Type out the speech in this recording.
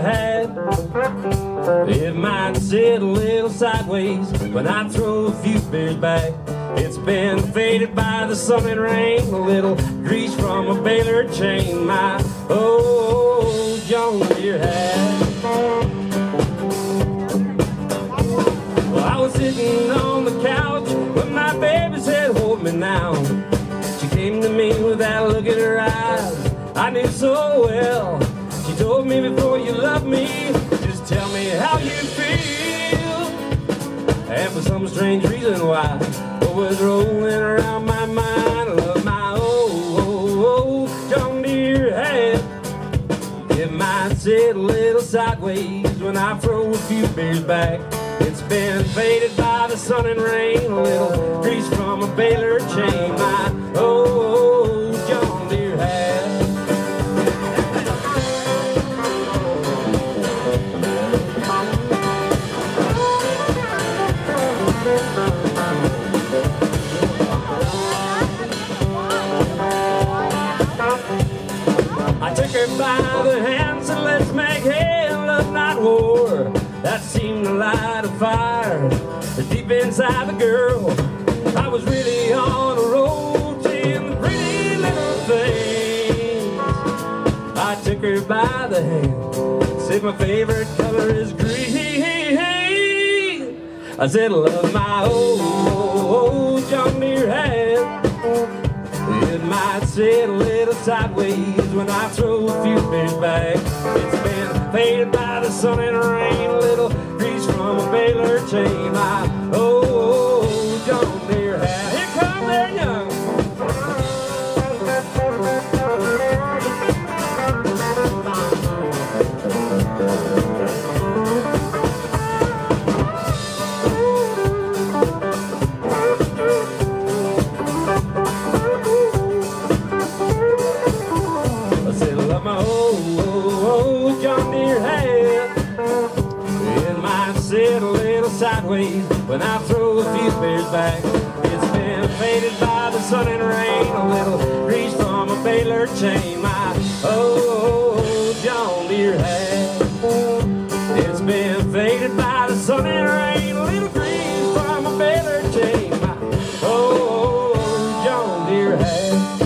Hat. It might sit a little sideways when I throw a few beers back. It's been faded by the sun and rain, a little grease from a baler chain. My old John Deere hat. Well, I was sitting on the couch when my baby said, Hold me now. She came to me with that look in her eyes I knew so well. Me before you love me, just tell me how you feel. And for some strange reason why, what was rolling around my mind, I love my old, old, old John Deere hat. It might sit a little sideways when I throw a few beers back. It's been faded by the sun and rain, a little grease from a baler chain. Her by the hand, said let's make hell, love, not war. That seemed to light a fire deep inside the girl. I was really on a roll to the pretty little things. I took her by the hand, said my favorite color is green. I said love my old sideways when I throw a few beers back. It's been faded by the sun and rain, a little grease from a baler chain. My old when I throw a few beers back. It's been faded by the sun and rain, a little grease from a baler chain, my old John Deere hat. It's been faded by the sun and rain, a little breeze from a baler chain, my old John Deere hat.